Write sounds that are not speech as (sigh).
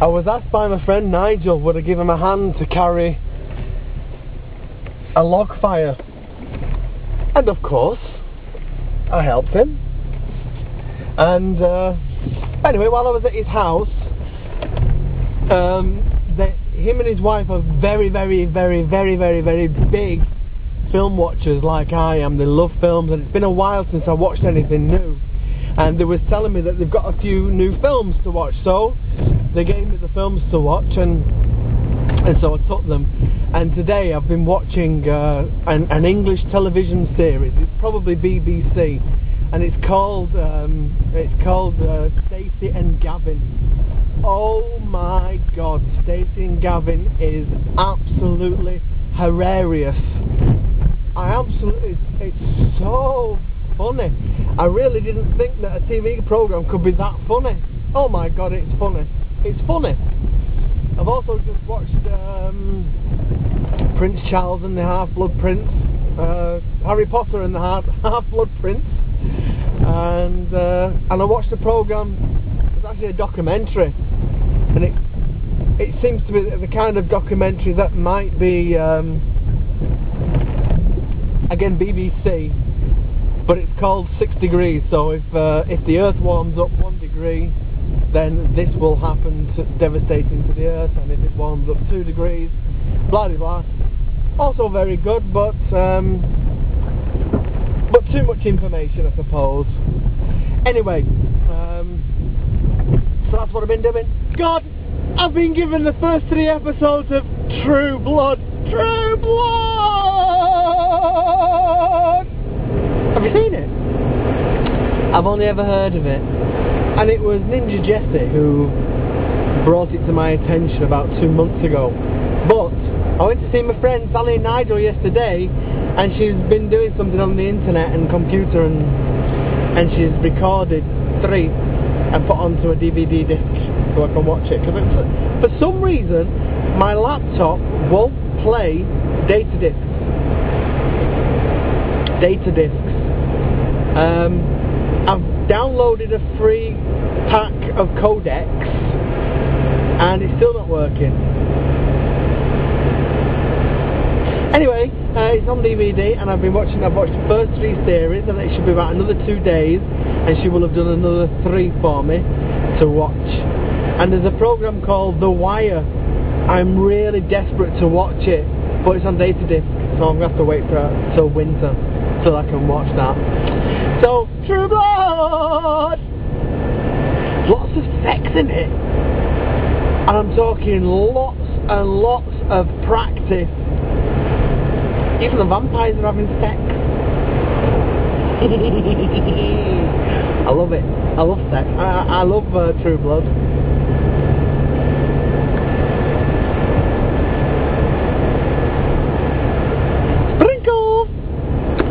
I was asked by my friend Nigel would I give him a hand to carry a log fire. And of course, I helped him. And uh, anyway, while I was at his house, um, him and his wife are very, very, very, very, very, very big film watchers like I am. They love films, and it's been a while since I watched anything new. And they were telling me that they've got a few new films to watch, so they gave me the films to watch, and and so I took them. And today I've been watching uh, an, an, English television series. It's probably BBC, and it's called um, it's called uh, Stacey and Gavin. Oh my God, Stacey and Gavin is absolutely hilarious. I absolutely, it's, it's so funny. I really didn't think that a TV program could be that funny. Oh my God, it's funny. It's funny. I've also just watched um, Prince Charles and the Half-Blood Prince, uh, Harry Potter and the Half-Blood (laughs) Prince, and uh, and I watched a program. It's actually a documentary, and it it seems to be the kind of documentary that might be um, again BBC, but it's called Six Degrees. So if uh, if the Earth warms up one degree, then this will happen to, devastating to the Earth, and if it warms up two degrees, blah blah. Also very good, but um, but too much information, I suppose. Anyway, um, so that's what I've been doing. God. I've been given the first three episodes of True Blood. True Blood! Have you seen it? I've only ever heard of it. And it was Ninja Jesse who brought it to my attention about two months ago. But I went to see my friend Sally Nigel yesterday and she's been doing something on the internet and computer and and she's recorded three and put onto a DVD disc so I can watch it. Because for some reason, my laptop won't play data discs. Data discs. Um, I've downloaded a free pack of codecs, and it's still not working. Anyway, uh, it's on DVD, and I've been watching. I've watched the first three series, and it should be about another two days, and she will have done another three for me to watch and there's a program called The Wire. I'm really desperate to watch it, but it's on data disc, so I'm gonna have to wait for till winter till I can watch that. So, True Blood! Lots of sex in it, and I'm talking lots and lots of practice. Even the vampires are having sex. (laughs) I love it. I love sex. I, I love uh, True Blood.